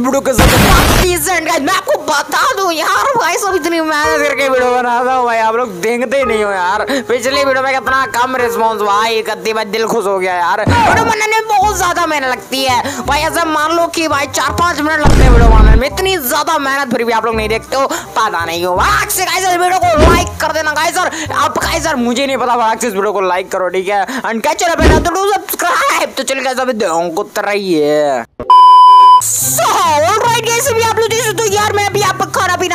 Video के साथ मैं आपको बता दूँ, यार, भाई सब इतनी मेहनत करके वीडियो बनाता हूँ, भाई, आप लोग देखते ही नहीं हो यार। पिछली वीडियो में कितना कम रिस्पॉन्स भाई कद्दी में दिल खुश हो गया यार। वीडियो बनाने में बहुत ज़्यादा मेहनत लगती है। भाई, ऐसा मान लो कि, भाई चार पाँच मिनट लगते हैं वीडियो बनाने में। इतनी ज़्यादा मेहनत फिर भी आप लोग नहीं देखते हो, पता नहीं हो भाग से गाइस वीडियो को लाइक कर देना गाइस और आप गाइस सर मुझे नहीं पता, भाग से इस वीडियो को लाइक करो, ठीक है? एंड तो सब्सक्राइब तो चलिए गाइस अभी देखो तरह So, alright guys, अभी आप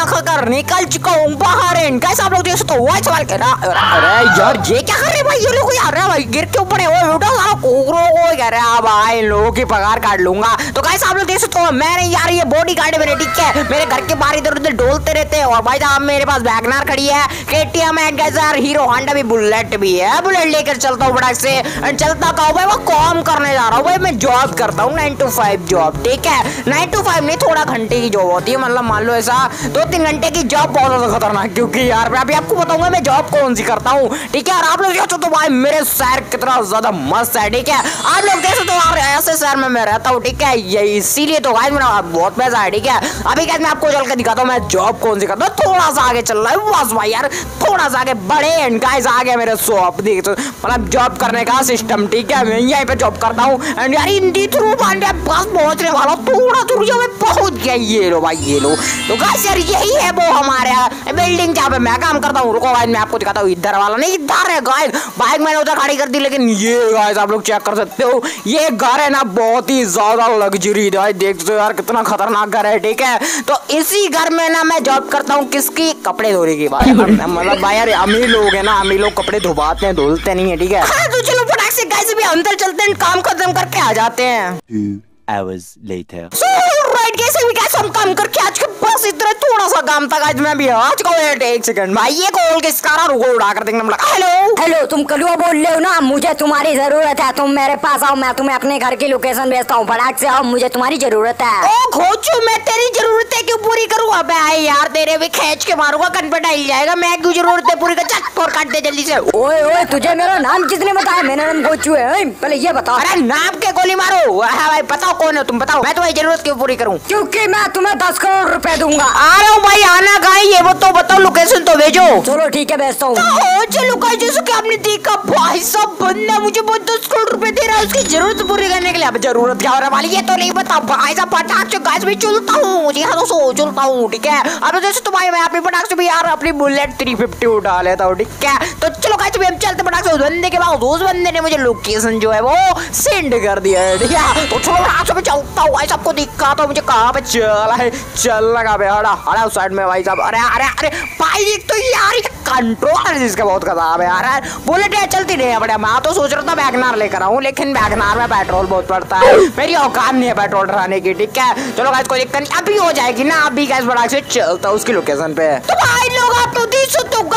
पीना निकल चुका हूँ बाहर एंड गाइस आप लोग हो वही सवाल कर अरे यार, ये क्या कर रहे भाई? ये लोग यार भाई, गिर के ऊपर है, वो बेटा सारा कोकरो को, कह रहा, है, भाई, इन लोगों की पगार काट लूँगा। तो गाइस आप लोग देख सकते हो मैंने यार, ये बॉडी गार्ड मेरे ठीक है, मेरे घर के बाहर इधर उधर डोलते रहते हैं, और भाई साहब, मेरे पास वैगनार खड़ी है केटीएम है यार हीरो होंडा भी बुलेट भी है बुलेट लेकर चलता हूँ बड़ा से चलता का भाई, वो काम करने जा रहा हूँ भाई, मैं जॉब करता हूँ नाइन टू फाइव जॉब ठीक है? नाइन टू फाइव नहीं, थोड़ा घंटे की जॉब होती है मतलब मान लो ऐसा दो तीन घंटे की जॉब बहुत ज़्यादा खतरनाक, क्योंकि यार मैं अभी आपको बताऊँगा मैं जॉब कौन सी करता हूँ। ठीक है और आप लोग देखो तो भाई, मेरे शहर कितना ज़्यादा मस्त है, ठीक है? आप लोग देखो तो यार, ऐसे शहर में मैं रहता हूँ, ठीक है? ये इसीलिए तो भाई मेरा बहुत पैसा है, ठीक है? अभी क्या मैं आपको चल के दिखाता हूँ, मैं जॉब कौन सी करता हूँ। थोड़ा सा आगे चल रहा है, बस भाई यार, थोड़ा सा आगे, बड़े एंड गाइस आ गया मेरे शॉप देख तो मतलब जॉब करने का सिस्टम ठीक है? मैं यहीं पे जॉब करता हूँ एंड यार इंडी थ्रू बस पहुँचने वाला, थोड़ा दूर जो मैं पहुँच गया, ये लो भाई, ये लो। तो गाइस यार यही है वो हमारे बिल्डिंग जहाँ पे मैं काम करता हूँ रुको गाइस मैं आपको दिखाता हूँ इधर वाला नहीं इधर है गाइस बाइक मैंने उधर खड़ी कर दी लेकिन ये गाइस आप लोग चेक कर सकते हो। ये घर है ना बहुत ही ज़्यादा लग्जरी गाइस देख सकते हो यार कितना खतरनाक घर है ठीक है? तो इसी घर में ना मैं जॉब करता हूँ किसकी? कपड़े धोने की बात मतलब भाई यार अमीर लोग है ना अमीर लोग कपड़े धोबाते हैं धुलते नहीं है ठीक है? हाँ, तो चलो फटाक से गाइस भी अंदर चलते हैं काम खत्म करके आ जाते हैं। Hours later. So, right guys, got काम करके आज के बस इतना सा काम था आज मैं भी आज का वेट एक सेकंड भाई ये कॉल किस कारण रुको उड़ा कर देखने लगा। हेलो हेलो तुम कलुआ बोल रहे हो ना? मुझे तुम्हारी ज़रूरत है। तुम मेरे पास आओ मैं तुम्हें अपने घर की लोकेशन भेजता हूँ। फटाक से आओ मुझे तुम्हारी ज़रूरत है। ओ खोचू मैं तेरी ज़रूरत क्यों पूरी करूँ? अबे यार तेरे भी खेच के मारूँगा कन पे डाल जाएगा। मैं क्यों ज़रूरत है पूरी कर? चट और काट दे जल्दी से। ओए ओए तुझे मेरा नाम किसने बताया? मेरा नाम खोचू है पहले ये बताओ अरे नाम के गोली मारो। हाँ भाई बताओ कौन है तुम? बताओ मैं तुम्हारी ज़रूरत क्यों पूरी करूँ? क्यूँकी मैं तुम्हें दस करोड़ रूपए दूँगा। आ रहा हूँ भाई आना कहा ये वो तो बताओ लोकेशन तो भेजो। चलो ठीक है भेजता हूँ। तो, चलो कहा जैसे कि आपने देखा भाई सब बंदा मुझे बहुत दस करोड़ रुपए दे रहा है उसकी ज़रूरत पूरी करने के लिए। अब ज़रूरत क्या हो रहा वाली ये तो नहीं बता भाई साहब पटाख से गाइस भी चलता हूँ। जी हाँ दोस्तों चलता हूँ ठीक है? अब जैसे तो भाई मैं अपनी पटाख से भी यार अपनी बुलेट थ्री फिफ्टी उठा लेता हूँ ठीक है? तो चलो गाइस भी हम चलते पटाख से। उस बंदे के बाद उस बंदे ने मुझे लोकेशन जो है वो सेंड कर दिया है ठीक है? तो चलो पटाख से मैं चलता हूँ। भाई सबको दिखा तो मुझे कहाँ पे चला है? चल लगा बे हड़ा हड़ा साइड में भाई साहब। अरे अरे अरे, भाई एक तो यार कंट्रोल इसका बहुत खराब है यार। बुलेट है चलती नहीं है बड़े मैं तो सोच रहा था बैगनार लेकर आऊँ, लेकिन बैगनार में पेट्रोल बहुत पड़ता है। मेरी औकात नहीं है पेट्रोल डराने की, ठीक है? चलो गाइस कोई दिक्कत नहीं। अभी हो जाएगी ना, अभी गैस बड़ा से चलता उसकी लोकेशन पे। तो भाई लोग, आप तो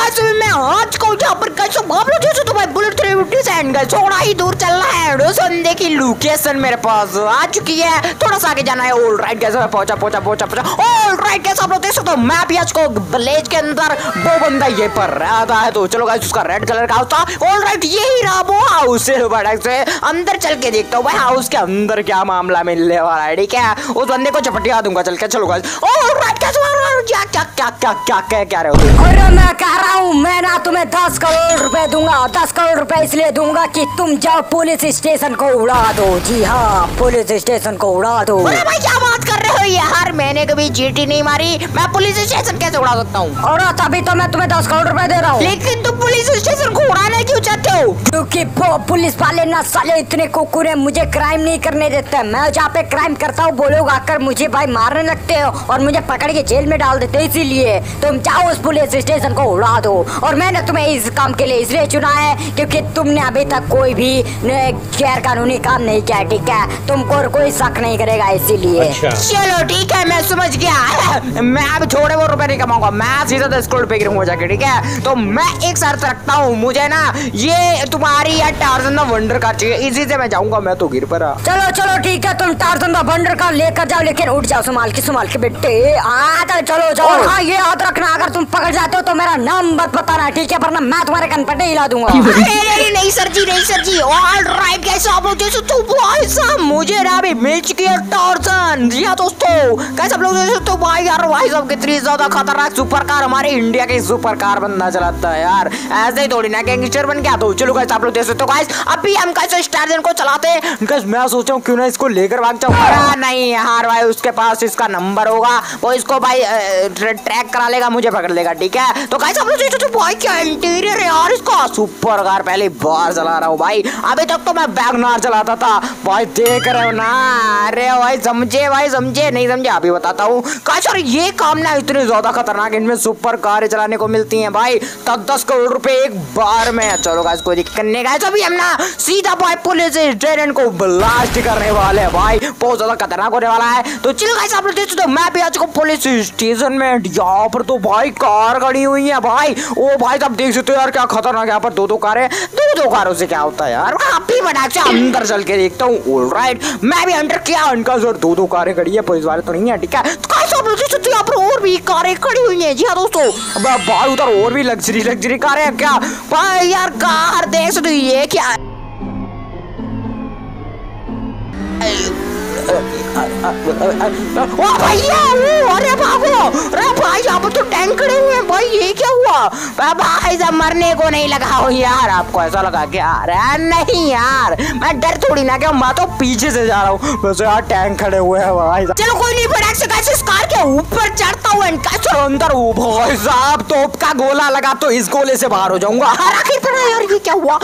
सकते मैं आज को जहाँ पर गाइस आप लोग सकते हो भाई बुलेट 350 सेंड गाइस थोड़ा ही दूर चलना है। संडे की लोकेशन मेरे पास आ चुकी है। थोड़ा सा आगे जाना है। ऑल राइट गैस पहुँचा पहुँचा पहुँचा पहुँचा। ऑल राइट गैस आप लोग देख सकते हो मैं भी आज को विलेज के अंदर, वो बंदा ये पर रहता है। तो चलो गाइस उसका रेड कलर का हाउस था। ऑल राइट यही रहा वो हाउस से। अंदर चल के देखता हूँ भाई हाउस के अंदर क्या मामला मिलने वाला है, ठीक है? उस बंदे को चपटिया दूँगा चल के। चलो गाइस ऑल राइट क्या क्या क्या क्या क्या क्या क्या क्या रहे हो अरे मैं कह रहा हूँ मैं ना तुम्हें दस करोड़ रुपए दूँगा दस करोड़ रुपए इसलिए दूँगा कि तुम जाओ पुलिस स्टेशन को उड़ा दो। जी हाँ पुलिस स्टेशन को उड़ा दो। अरे भाई क्या बात कर रहे हो यार? मैंने कभी जीटी नहीं मारी। मैं पुलिस स्टेशन कैसे उड़ा सकता हूँ? और तभी तो मैं तुम्हें दस करोड़ रुपए दे रहा हूँ। लेकिन तुम पुलिस स्टेशन को उड़ाना क्योंकि पुलिस वाले ना साले इतने कुकुर है मुझे क्राइम नहीं करने देते मैं जहाँ पे क्राइम करता हूँ वो लोग आकर मुझे भाई मारने लगते हो और मुझे पकड़ के जेल में डाल देते इसीलिए। तुम जाओ उस पुलिस स्टेशन को उड़ा दो। और मैंने तुम्हें इस काम के लिए इसलिए चुना है क्योंकि तुमने अभी तक कोई भी गैर कानूनी काम नहीं किया ठीक है? तुमको और कोई शक नहीं करेगा इसीलिए। अच्छा। चलो ठीक है मैं समझ गया। मैं अब छोड़े वो रुपए नहीं कमाऊँगा। मैं सीधा दस करोड़ रुपए गिरूँगा जाके ठीक है? तो मैं एक शर्त रखता हूँ मुझे ना ये तुम्हारी या टार्जन द वंडर का चाहिए। इसी से मैं जाऊँगा मैं तो गिर पर चलो चलो ठीक है तुम टार्जन द वंडर का लेकर जाओ लेकिन उठ जाओ संभाल के संभाल के बेटे। हाँ तो चलो जाओ हाँ ये याद रखना अगर तुम पकड़ जाते हो तो मेरा नाम मत बताना ठीक है? वरना मैं तुम्हारे कन पर हिला दूँगा। नहीं नहीं सर जी नहीं सर जी। ऑल राइट कैसे आप लोग जैसे तो भाई साहब मुझे ना अभी मिल चुकी है टॉर्चन जी हाँ दोस्तों कैसे आप लोग जैसे तो भाई यार भाई साहब कितनी ज़्यादा खतरनाक सुपर कार हमारे इंडिया की सुपर कार बंदा चलाता है यार। ऐसे ही थोड़ी ना गैंगस्टर बन गया तो चलो गाइस आप लोग जैसे तो गाइस अभी हम कैसे स्टार को चलाते हैं। गाइस मैं सोचा हूँ क्यों ना इसको लेकर भाग जाऊँ? अरे नहीं यार भाई उसके पास इसका नंबर होगा। वो इसको भाई ट्रैक करा लेगा मुझे पकड़ लेगा ठीक है? तो गाइस आप लोग भाई क्या इंटीरियर है यार इसका? सुपर कार पहली बार चला रहा हूँ भाई। अभी तक तो मैं बैगनार चलाता था। भाई देख रहे हो ना? अरे भाई समझे भाई समझे? नहीं समझे? अभी बताता हूँ। काश और ये काम ना इतने ज़्यादा खतरनाक इनमें सुपर कार चलाने को मिलती हैं भाई। दस दस करोड़ रुपए एक बार में चलो गाइस कोई दिक्कत नहीं गाइस अभी हम ना। सीधा भाई पुलिस स्टेशन को ब्लास्ट करने वाले हैं भाई। बहुत ज़्यादा खतरनाक होने वाला है। तो चलो गाइस आप लोग देख सकते हो, मैं भी आ चुका पुलिस स्टेशन में। यहाँ पर तो भाई कार खड़ी हुई है भाई। ओ भाई, आप देख सकते हो यार, क्या खतरनाक यहाँ पर दो दो कारें दो दो कारों से क्या होता है यार? काफ़ी बड़ा से अंदर चल के देखता हूँ। राइट मैं भी अंडर किया उनका ज़ोर दो दो कारें खड़ी है, पुलिस वाले तो नहीं है, ठीक है? तो आप लोग देख सकते हो, यहाँ पर और भी कारें खड़ी हुई हैं। जी हाँ दोस्तों भाई उधर और भी लग्जरी लग्जरी कारें हैं क्या? भाई यार, कार देख सकते हो ये क्या ओ भैया ओ अरे भागो अरे भाई यहाँ पर तो टैंक खड़े हुए हैं भाई, ये क्या हुआ? भाई जब मरने को नहीं लगा हो यार, आपको ऐसा लगा क्या अरे नहीं यार, मैं डर थोड़ी ना क्या, मैं तो पीछे से जा रहा हूँ। वैसे यार, टैंक खड़े हुए हैं भाई चलो, कोई नहीं, फटाक से कैसे कार के ऊपर चढ़ता हूँ कैसे अंदर हूँ। भाई साहब, तोप का गोला लगा तो इस गोले से बाहर हो जाऊँगा। आखिर पर यार, ये क्या हुआ?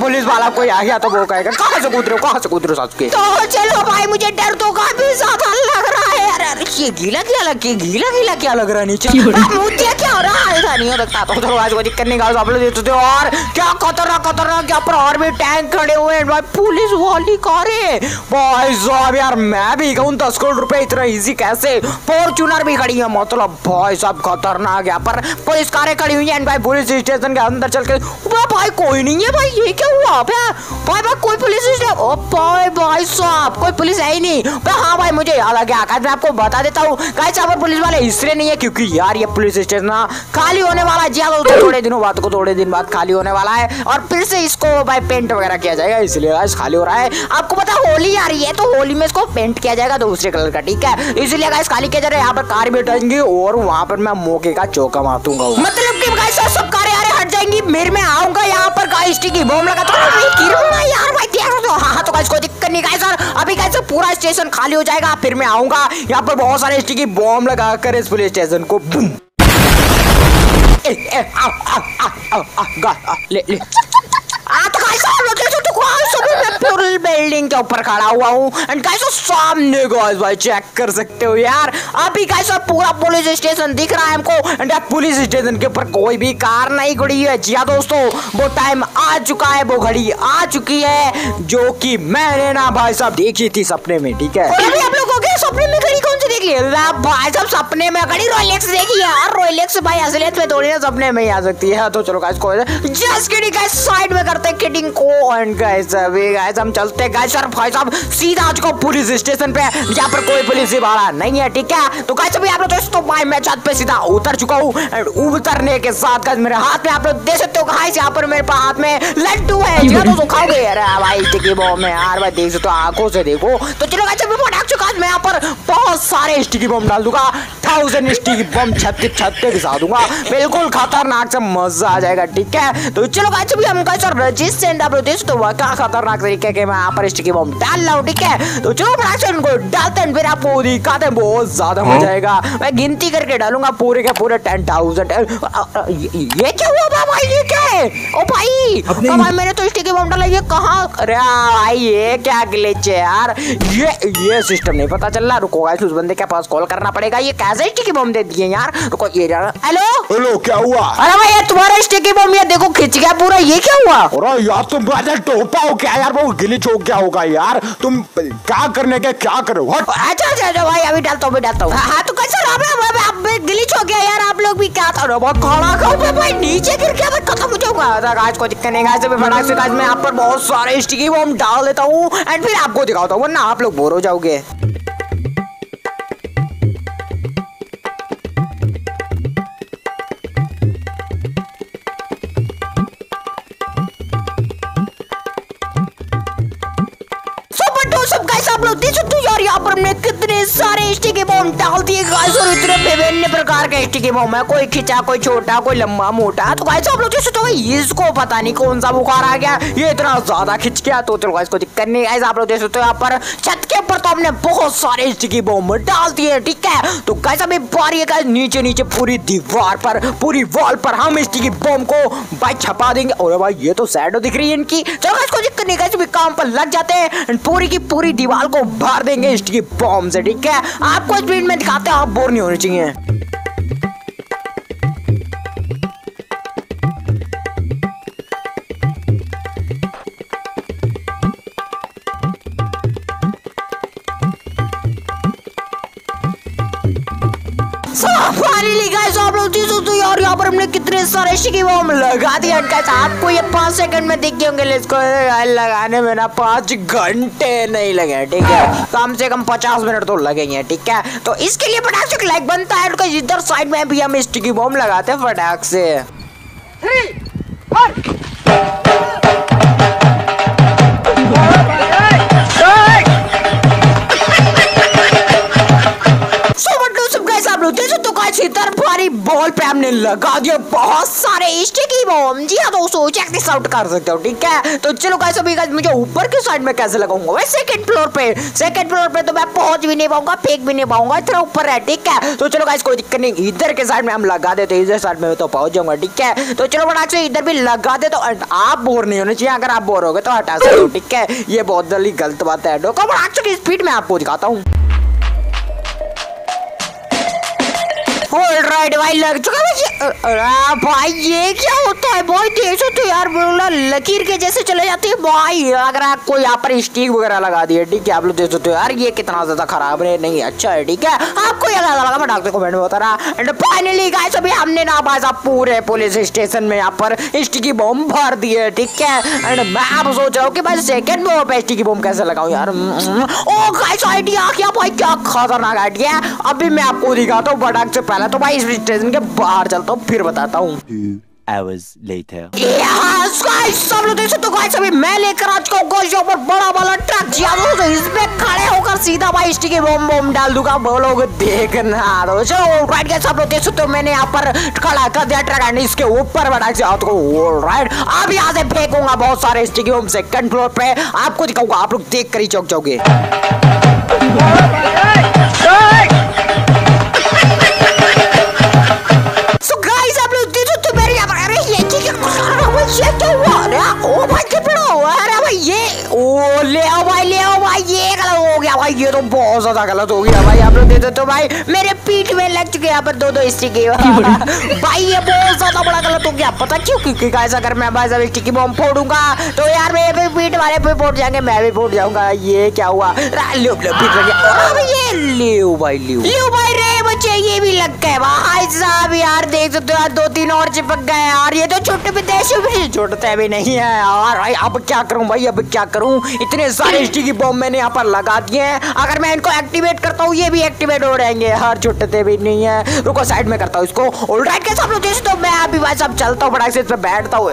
पुलिस वाला कोई आ गया तो वो कहेगा, कहाँ से कूद रहे हो, कहाँ से कूद रहे हो सास के? तो चलो भाई, मुझे डर तो काफ़ी ज़्यादा लग रहा है। अरे अरे ये गीला क्या लग गीला गीला क्या लग रहा है नीचे? मुझे ऐसा नहीं हो सकता तो चलो आज दिक्कत नहीं आप लोग और क्या खतरनाक खतरनाक क्या पर और भी टैंक खड़े हुए हैं, भाई पुलिस वाली कारें भाई साहब यार, मैं भी कहूँ, दस करोड़ रुपए इतना इजी कैसे? फॉर्चूनर भी खड़ी है मतलब भाई साहब, खतरनाक यहाँ पर। पुलिस कारें खड़ी हुई हैं भाई पुलिस स्टेशन के अंदर चल के भाई, कोई नहीं है भाई, ये क्या हुआ भाई भाई, कोई पुलिस भाई भाई साहब, कोई पुलिस है ही नहीं। हाँ भाई, मुझे याद आ गया मैं आपको बता देता हूँ यहाँ पुलिस वाले इसलिए नहीं है, क्योंकि यार, ये पुलिस स्टेशन ना खाली होने वाला है। जी हाँ तो थोड़े दिनों बाद को थोड़े दिन बाद खाली होने वाला है और फिर से इसको भाई पेंट वगैरह किया जाएगा, इसलिए गाइस खाली हो रहा है। आपको पता होली आ रही है तो होली में इसको पेंट किया जाएगा दूसरे कलर का, ठीक है? इसलिए गाइस खाली किया जा रहा है। यहाँ पर कार भी हटाएँगे और वहाँ पर मैं मौके का चौका मारूँगा मतलब की गाइस सब कारें हट जाएँगी। मेरे में आऊँगा यहाँ पर गाइस की बॉम्ब लगा तो यार भाई? तो हाँ हाँ तो गाइस कोई दिक्कत नहीं गाइस अभी गाइस पूरा स्टेशन खाली हो जाएगा, फिर मैं आऊँगा। यहाँ पर बहुत सारे स्टिकी बॉम्ब लगा कर इस पुलिस स्टेशन को बूम बिल्डिंग के ऊपर खड़ा हुआ हूँ एंड गाइस सामने गाइस भाई चेक कर सकते हो यार अभी गाइस पूरा पुलिस स्टेशन दिख रहा है हमको एंड पुलिस स्टेशन के ऊपर कोई भी कार नहीं खड़ी है जी दोस्तों वो टाइम आ चुका है वो घड़ी आ चुकी है जो कि मैंने ना भाई साहब देखी थी सपने में ठीक है आप लोगों के सपने में घड़ी कौन सी देखी है भाई साहब, सपने में घड़ी रोलेक्स देखी है। यार रोलेक्स भाई असलियत में थोड़ी ना सपने में ही आ सकती है। तो चलो गाइस को जस्ट किडिंग गाइस साइड में करते हैं किडिंग को। एंड गाइस अभी गाइस हम चलते हैं। गाइस और भाई साहब सीधा आ चुका पुलिस स्टेशन पे। यहाँ पर कोई पुलिस वाला नहीं है ठीक है? तो गाइस अभी आप लोग दोस्तों भाई मैं छत पे सीधा उतर चुका हूँ। एंड उतरने के साथ गाइस मेरे हाथ में आप लोग देख सकते हो गाइस यहाँ पर मेरे पास हाथ में लड्डू है। जो तो खाओगे अरे भाई टिकी बॉम्ब में यार भाई देख सकते हो आँखों से देखो। तो चलो गाइस अभी मैं चुका मैं यहाँ पर बहुत सारे स्टिकी बम डाल दूँगा। थाउज़ेंड स्टिकी बम छत के छत पे घिसा दूँगा। बिल्कुल खतरनाक से मज़ा आ जाएगा ठीक है? तो चलो गाइस अभी हम गाइस देख तो वह क्या खतरनाक तरीके के मैं यहाँ पर स्टिकी बम डाल रहा हूँ ठीक है? तो चलो बड़ा उनको डालते हैं फिर आपको दिखाते हैं बहुत ज़्यादा मज़ा आएगा। मैं गिनती करके डालूँगा पूरे के पूरे टेन थाउज़ेंड ये क्या हुआ बाबा ये क्या है? ओ भाई भाई मैंने तो स्टिकी बम डाला ये कहाँ? अरे भाई ये क्या ग्लिच है यार? ये ये सिस्टम नहीं पता चल रहा। रुको गाइस उस बंदे के पास कॉल करना पड़ेगा। ये कैसे स्टिकी बम दे दिए यार? रुको ये हेलो हेलो क्या हुआ? अरे भाई ये तुम्हारा स्टिकी बम ये देखो खिंच गया पूरा ये क्या हुआ? अरे यार तुम बड़े टोपा हो क्या यार? वो गिलिच हो क्या होगा यार? तुम क्या करने के क्या करो अच्छा अच्छा अच्छा भाई अभी डालता हूँ डालता हूँ। हाँ तो कैसे अब गिलिच हो गया यार आप लोग भी क्या था? बहुत खड़ा खाओ भाई नीचे गिर गया मैं खत्म हो जाऊँगा। आज को दिक्कत नहीं गाइस अभी फटाक से गाइस मैं आप पर बहुत सारे स्टिकी बम डाल देता हूँ एंड फिर आपको दिखाता हूँ वरना आप लोग बोर हो जाओगे। आप लोग देख सकते हो यार यहाँ पर हमने कितने सारे स्टिकी बॉम डाल दिए गाइस और इतने विभिन्न प्रकार के स्टिकी बॉम्ब है। कोई खिंचा, कोई छोटा, कोई लंबा, मोटा। तो गाइस आप लोग सकते हो इसको पता नहीं कौन सा बुखार आ गया। ये इतना ज़्यादा खिंच गया तो चलो गाइस कोई दिक्कत नहीं। गाइस आप लोग सकते हो यहाँ पर छत के ऊपर तो हमने बहुत सारे स्टिकी बॉम्ब डाल दिए, ठीक है? तो गाइस अभी बारी है नीचे नीचे पूरी दीवार पर, पूरी वॉल पर हम स्टिकी बॉम को, भाई, छपा देंगे। और भाई, ये तो सैडो दिख रही है इनकी। चलो गाइस कोई दिक्कत नहीं गाइस अभी काम पर लग जाते हैं। पूरी की पूरी दीवार को भर देंगे स्टिकी बॉम्ब से, ठीक है आपको स्पीड में दिखाते आप बोर नहीं होने चाहिए। कितने सारे शिकी बॉम्ब लगा दिए। गाइस आपको ये पाँच सेकंड में दिख गए होंगे इसको लगाने में ना पाँच घंटे नहीं लगे, ठीक है? कम से कम पचास मिनट तो लगेंगे, ठीक है? तो इसके लिए फटाक से लाइक बनता है इधर साइड में भी हम स्टिकी बॉम्ब लगाते हैं फटाक से। So सब guys आप लोग देख सकते हो guys, इधर भारी बॉल पे हमने लगा दिया। बहुत सारे स्टिकी बॉम्ब जी हाँ दोस्तों चेक दिस आउट कर सकते हो, ठीक है? तो चलो guys, अभी guys, मुझे ऊपर की साइड में कैसे लगाऊँगा? वैसे सेकंड फ्लोर पे सेकंड फ्लोर पे तो मैं पहुँच भी नहीं पाऊँगा, फेंक भी नहीं पाऊँगा, इतना ऊपर है, ठीक है? तो चलो guys, कोई दिक्कत नहीं, इधर के साइड में हम लगा देते इधर साइड में तो पहुँच जाऊँगा, ठीक है? तो चलो बड़ा से इधर भी लगा दे तो आप बोर नहीं होने चाहिए, अगर आप बोर हो गए तो हटा सकते हो, ठीक है? ये बहुत जल्दी गलत बात है डोका बड़ा की स्पीड में आपको दिखाता हूँ। ऑलराइट भाई, लग चुका है भाई, ये क्या होता है? भाई देखो तो यार, बोला, लकीर के जैसे चले जाते हैं। भाई अगर आप कोई यहाँ पर स्टिक वगैरह लगा दिए ठीक है? आप लोग देख सकते हो यार, ये कितना ज़्यादा खराब है। नहीं अच्छा है, ठीक है? आपको ये लगा, मैं डॉक्टर कमेंट में बता रहा। एंड फाइनली गाइस अभी हमने ना साहब पूरे पुलिस स्टेशन में यहाँ पर स्टिकी बॉम्ब भर दिए, ठीक है? एंड मैं अब सोच रहा हूँ कि भाई सेकंड फ्लोर पे स्टिकी बॉम्ब कैसे लगाऊँ यार। ओ गाइस आइडिया क्या भाई, क्या खतरनाक आइडिया अभी मैं आपको दिखाता हूँ बटाक से पहले तो भाई इस स्टेशन के बाहर चलता हूँ फिर बताता हूँ hours later. Yes, guys, सब लोग देख सकते हो guys, अभी मैं लेकर आ चुका गोश ऊपर बड़ा वाला ट्रक जी हाँ इसमें खड़े होकर सीधा भाई स्टिकी बम बम डाल दूँगा बोलोगे देखना दोस्तों राइट गाइस सब लोग देख सकते हो मैंने यहाँ पर खड़ा कर दिया ट्रक एंड इसके ऊपर बढ़ा से हाथ को राइट अब यहाँ से फेंकूँगा बहुत सारे स्टिकी बम सेकंड फ्लोर पे आपको दिखाऊँगा आप लोग देख कर ही चौक जाओगे भाई ये तो बहुत ज़्यादा गलत हो गया भाई आप लोग देखो तो भाई मेरे पीठ में लग चुके यहाँ पर दो दो स्टिकी भाई ये बहुत ज़्यादा बड़ा गलत हो गया पता क्यों क्योंकि गाइस अगर मैं भाई सब स्टिकी बम फोड़ूँगा। तो यार मेरे भी पीठ वाले पे फूट जाएँगे मैं भी फूट जाऊँगा ये क्या हुआ? लो पीठ लग गया ये लियो भाई लियो। लियो भाई रे बच्चे ये भी लग गए भाई साहब यार देख सकते हो यार दो तीन और चिपक गए यार ये तो छोटे भी देश भी छूटते भी नहीं है यार भाई अब क्या करूँ भाई अब क्या करूँ? इतने सारे स्टिकी बॉम्ब मैंने यहाँ पर लगा दिए हैं अगर मैं इनको एक्टिवेट करता हूँ ये भी एक्टिवेट हो जाएँगे हर छुटते भी नहीं है रुको साइड में करता हूँ इसको ऑलराइट के सब लोग तो मैं अभी भाई साहब चलता हूँ बड़ा से इस पर बैठता हूँ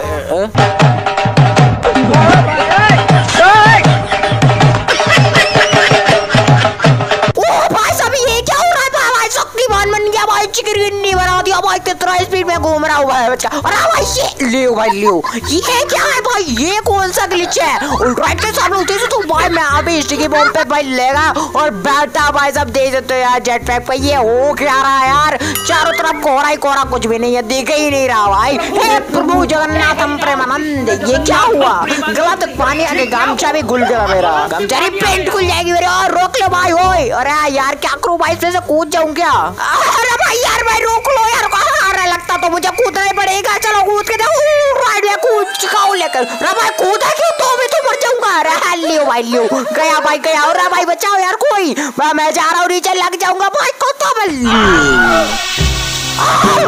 चिकन बना दिया भाई कितना स्पीड में घूम रहा है बच्चा। अरे भाई ये लियो भाई लियो ये क्या है भाई? ये कौन सा ग्लिच है? ऑलराइट के साथ होते तो भाई, मैं अभी स्टिकी बॉम्ब पे भाई लेगा और बैठा भाई सब सकते हो यार जेट पैक पे। ये हो क्या रहा है यार? चारों तरफ़ कोहरा ही कोहरा, कुछ भी नहीं है, दिख ही नहीं रहा भाई। हे प्रभु जगन्नाथम प्रेमानंद, ये क्या हुआ? गलत पानी आगे गमछा भी घुल गया मेरा। नहीं पेंट खुल जाएगी मेरे। और रोक लो भाई ओए अरे यार, क्या करूँ भाई? इसमें कूद जाऊँ क्या? अरे भाई यार भाई रोक लो यार अरे लगता तो मुझे कूदना ही पड़ेगा। चलो कूद के राइट में कूद चुका हूँ लेकर। अरे भाई कूदा क्यों? तो मैं तो मर जाऊँगा। अरे हाँ, लियो भाई लियो। गया भाई गया। और भाई बचाओ यार कोई। मैं जा रहा हूँ नीचे लग जाऊँगा। भाई को तो मैं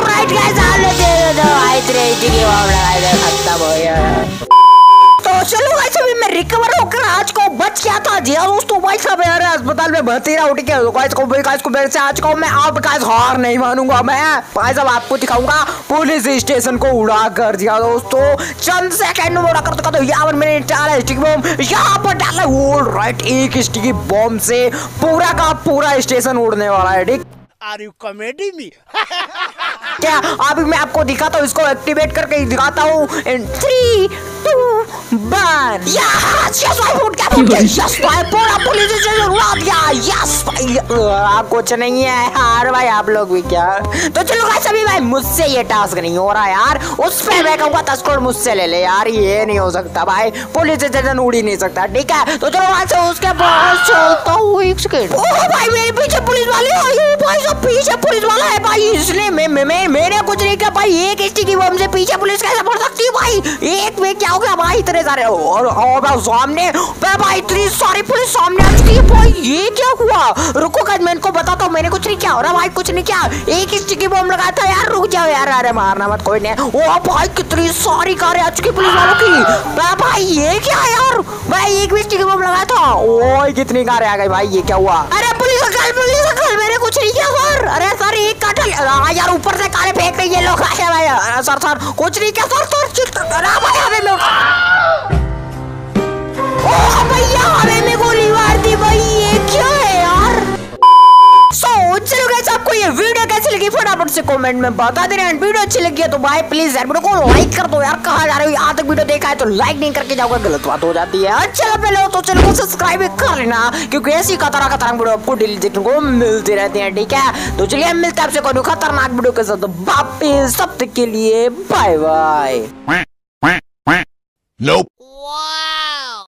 राइट गाइस आले दे दो आई तेरे जी की लगाए खत्म हो गया। रिकवर होकर आज को बच गया था। जी हाँ दोस्तों, भाई साहब, यार, अस्पताल में भर्ती रहा, उठ के गाइस को गाइस को मेरे से आज को मैं आप गाइस हार नहीं मानूँगा मैं। भाई साहब, आपको दिखाऊँगा, पुलिस स्टेशन को उड़ा कर दिया दोस्तों, चंद सेकंड में उड़ा कर दिखा दो यहाँ पर मैंने डाला स्टिक बम यहाँ पर डाला। ऑल राइट एक स्टिकी बम से पूरा का पूरा स्टेशन उड़ने वाला है, ठीक? Are you comedy me? क्या? अभी मैं आपको दिखाता हूँ इसको एक्टिवेट करके दिखाता हूँ। In three two one yes yes भाई फूट गया फूट गया यस भाई पूरा पुलिस स्टेशन उड़ा दिया। यस भाई। आ, कुछ नहीं है यार भाई आप लोग भी क्या? तो चलो गाइस अभी भाई मुझसे ये टास्क नहीं हो रहा यार। उस पे मैं कहूँगा दस करोड़ मुझसे ले ले यार ये नहीं हो सकता भाई। पुलिस स्टेशन उड़ ही नहीं सकता ठीक है? तो चलो वहाँ से उसके पास चलता हूँ एक सेकंड ओह भाई मेरे पीछे पुलिस वाले आई भाई सब पीछे पुलिस वाला है भाई इसने मैं मैं मैं, मैंने कुछ नहीं किया भाई। एक स्टिकी बम से पीछे पुलिस कैसे पड़ सकती है भाई? एक में क्या हो गया भाई? इतने सारे और और सामने भाई इतनी सारी पुलिस सामने आ चुकी है भाई। ये क्या हुआ? रुको गाइस, मैं इनको बताता हूँ, मैंने कुछ नहीं किया। अरे भाई कुछ नहीं किया। एक स्टिकी बम लगाया था यार रुक जाओ यार, अरे मारना मत, कोई नहीं। ओ भाई, कितनी सारी कारें आ चुकी पुलिस वालों की। भाई, ये क्या यार? भाई एक भी स्टिकी बम लगाया था। ओए, कितनी कारें आ गई भाई, ये क्या हुआ? अरे पुलिस अंकल पुलिस अंकल मैंने कुछ नहीं किया सर अरे सर एक काटल यार ऊपर से काले फेंक रही है लोग आए भाई सर सर कुछ नहीं क्या सर सर अरे भाई हमें कमेंट में बता देना एंड वीडियो अच्छी लगी है तो भाई प्लीज़ यार वीडियो को लाइक कर दो यार। कहाँ जा रहे हो? यहाँ तक वीडियो देखा है तो लाइक नहीं करके जाओगे गलत बात हो जाती है। अच्छा पहले हो तो चैनल को सब्सक्राइब कर लेना क्योंकि ऐसी खतरनाक खतरनाक वीडियो आपको डेली देखने को मिलती रहती है ठीक है? तो चलिए मिलते हैं आपसे कोई खतरनाक वीडियो के साथ। वापिस तब तक के लिए बाय बाय Nope. What?